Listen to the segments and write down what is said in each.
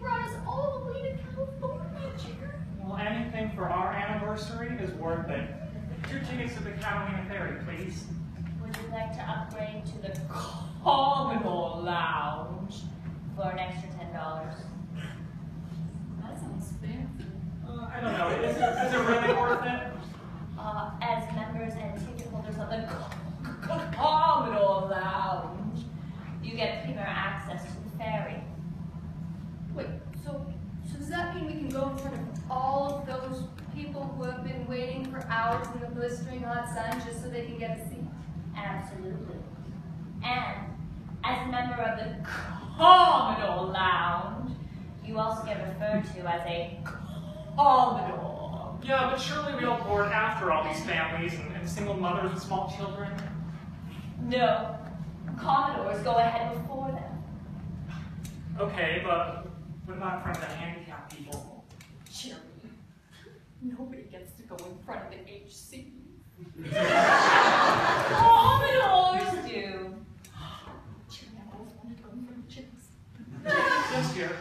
brought us all the way to California, Jerry. Well, anything for our anniversary is worth it. Two tickets to the Catalina Ferry, please. Would you like to upgrade to the Commodore Lounge for an extra ten dollars? That sounds fancy. Uh, I don't know, is it, is it really worth it? Uh, as members and ticket holders of the Commodore Lounge, you get premier access to the ferry. Wait, so, so does that mean we can go in front of all of those people who have been waiting for hours in the blistering hot sun just so they can get a seat? Absolutely. And as a member of the Commodore Lounge, you also get referred to as a Commodore. Yeah, but surely we all board after all these families and, and single mothers and small children. No, Commodores go ahead before them. Okay, but what about in front of the handicapped people? Jerry, nobody gets to go in front of the HC. Commodores do. Jerry, I always wanted to go in front of chicks. Yes, dear.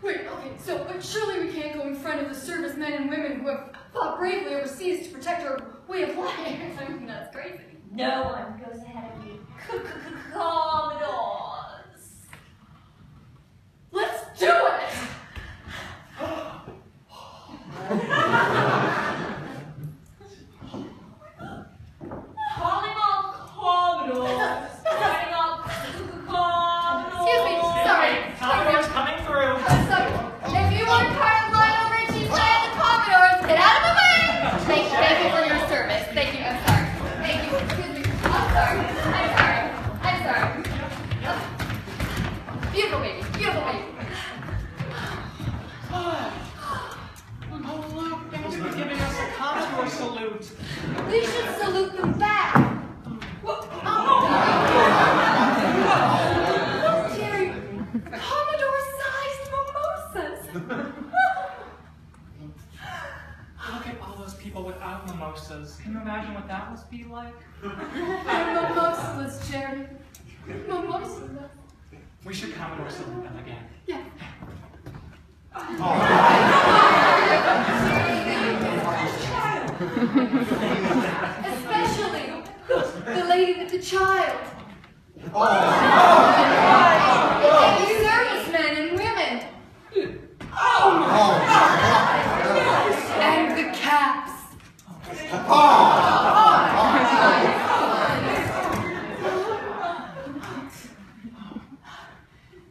Wait, okay, so, but surely we can't go in front of the servicemen and women who have fought bravely overseas to protect our way of life. I mean, that's crazy. No one goes ahead of you. Beautiful baby, beautiful baby. Oh, look, must be giving us a Commodore salute. We should salute them back. What? Oh. Look, Jerry. Commodore-sized mimosas. Look at all those people without mimosas. Can you imagine what that must be like? Mimosas, Jerry. Mimosas. We should Commodore salute them again. Yeah. Especially the lady with the child. Oh. And you servicemen and women. Oh. And the caps.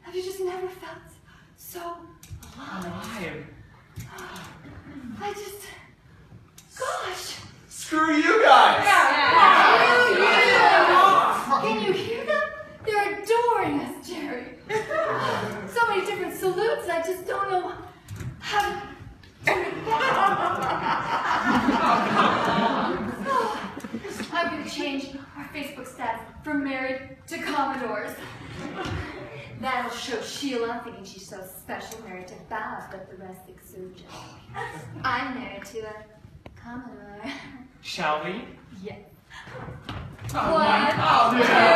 Have you just never felt so Alive. I just, gosh. Screw you guys! Yeah. yeah. Screw You, you. Can you hear them? They're adoring us, Jerry. So many different salutes, I just don't know how from married to Commodores. That'll show Sheila thinking she's so special, married to Bob, but the rest exude I'm married to a Commodore. Shall we? Yes. Oh, One, two, three.